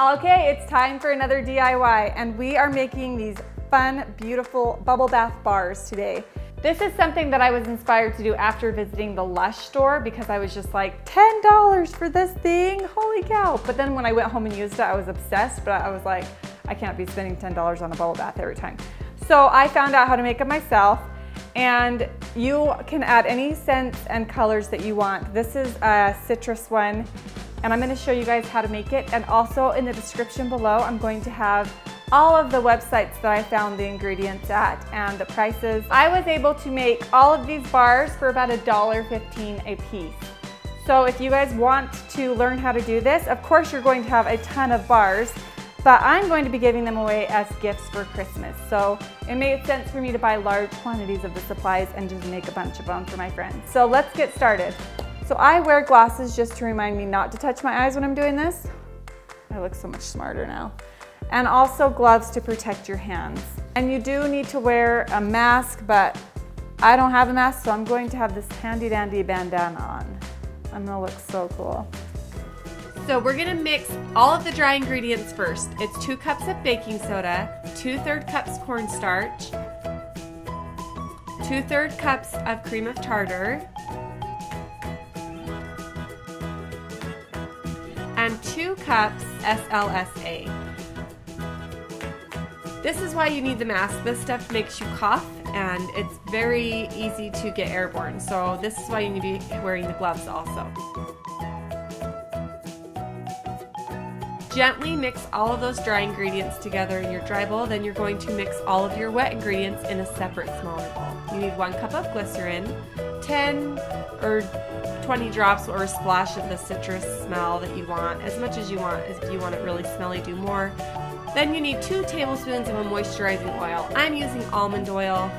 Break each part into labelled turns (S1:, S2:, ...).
S1: Okay, it's time for another DIY and we are making these fun, beautiful bubble bath bars today. This is something that I was inspired to do after visiting the Lush store because I was just like, $10 for this thing, holy cow. But then when I went home and used it, I was obsessed, but I was like, I can't be spending $10 on a bubble bath every time. So I found out how to make it myself and you can add any scents and colors that you want. This is a citrus one and I'm gonna show you guys how to make it. And also in the description below, I'm going to have all of the websites that I found the ingredients at and the prices. I was able to make all of these bars for about $1.15 a piece. So if you guys want to learn how to do this, of course you're going to have a ton of bars, but I'm going to be giving them away as gifts for Christmas. So it made sense for me to buy large quantities of the supplies and just make a bunch of them for my friends. So let's get started. So I wear glasses just to remind me not to touch my eyes when I'm doing this. I look so much smarter now. And also gloves to protect your hands. And you do need to wear a mask, but I don't have a mask, so I'm going to have this handy dandy bandana on. I'm gonna look so cool.
S2: So we're gonna mix all of the dry ingredients first. It's two cups of baking soda, two third cups cornstarch, two third cups of cream of tartar, 2 cups SLSA. This is why you need the mask. This stuff makes you cough and it's very easy to get airborne. So this is why you need to be wearing the gloves also. Gently mix all of those dry ingredients together in your dry bowl. Then you're going to mix all of your wet ingredients in a separate smaller bowl. You need one cup of glycerin, 10 or 20 drops or a splash of the citrus smell that you want, as much as you want. If you want it really smelly, do more. Then you need two tablespoons of a moisturizing oil. I'm using almond oil.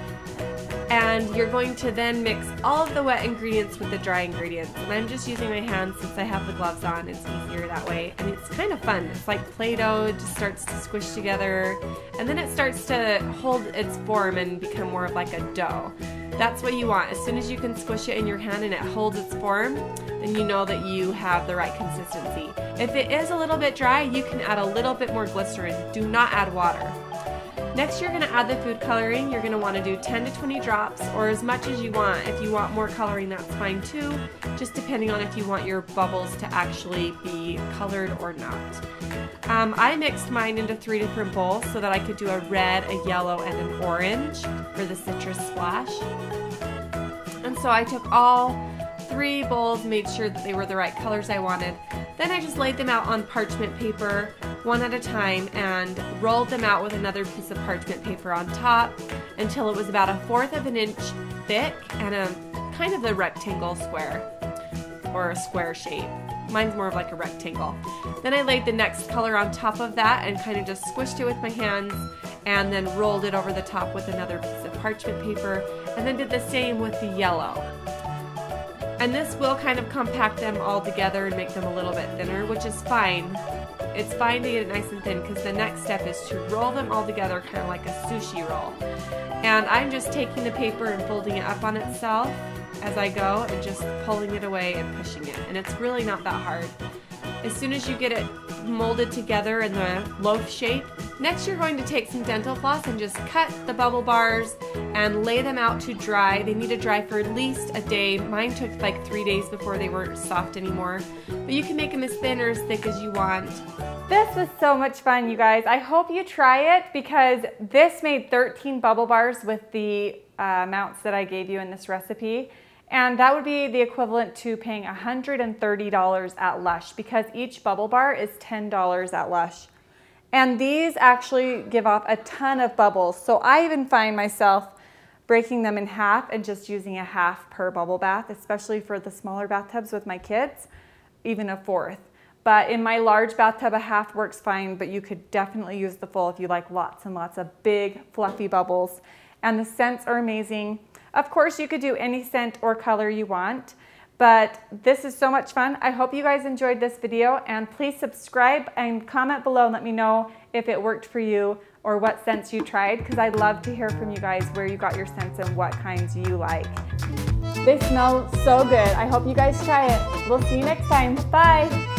S2: And you're going to then mix all of the wet ingredients with the dry ingredients. And I'm just using my hands since I have the gloves on. It's easier that way. And it's kind of fun. It's like Play-Doh, it just starts to squish together. And then it starts to hold its form and become more of like a dough. That's what you want. As soon as you can squish it in your hand and it holds its form, then you know that you have the right consistency. If it is a little bit dry, you can add a little bit more glycerin. Do not add water. Next, you're gonna add the food coloring. You're gonna wanna do 10 to 20 drops or as much as you want. If you want more coloring, that's fine too, just depending on if you want your bubbles to actually be colored or not. Um, I mixed mine into three different bowls so that I could do a red, a yellow, and an orange for the citrus splash. And so I took all three bowls, made sure that they were the right colors I wanted. Then I just laid them out on parchment paper one at a time and rolled them out with another piece of parchment paper on top until it was about a fourth of an inch thick and a kind of a rectangle square or a square shape. Mine's more of like a rectangle. Then I laid the next color on top of that and kind of just squished it with my hands and then rolled it over the top with another piece of parchment paper and then did the same with the yellow. And this will kind of compact them all together and make them a little bit thinner, which is fine. It's fine to get it nice and thin because the next step is to roll them all together kind of like a sushi roll. And I'm just taking the paper and folding it up on itself as I go and just pulling it away and pushing it. And it's really not that hard. As soon as you get it molded together in the loaf shape, next you're going to take some dental floss and just cut the bubble bars and lay them out to dry. They need to dry for at least a day. Mine took like three days before they weren't soft anymore. But you can make them as thin or as thick as you want.
S1: This was so much fun, you guys. I hope you try it because this made 13 bubble bars with the uh, amounts that I gave you in this recipe. And that would be the equivalent to paying $130 at Lush because each bubble bar is $10 at Lush. And these actually give off a ton of bubbles. So I even find myself breaking them in half and just using a half per bubble bath, especially for the smaller bathtubs with my kids, even a fourth. But in my large bathtub, a half works fine, but you could definitely use the full if you like lots and lots of big, fluffy bubbles. And the scents are amazing. Of course, you could do any scent or color you want, but this is so much fun. I hope you guys enjoyed this video and please subscribe and comment below and let me know if it worked for you or what scents you tried because I'd love to hear from you guys where you got your scents and what kinds you like. They smell so good. I hope you guys try it. We'll see you next time. Bye.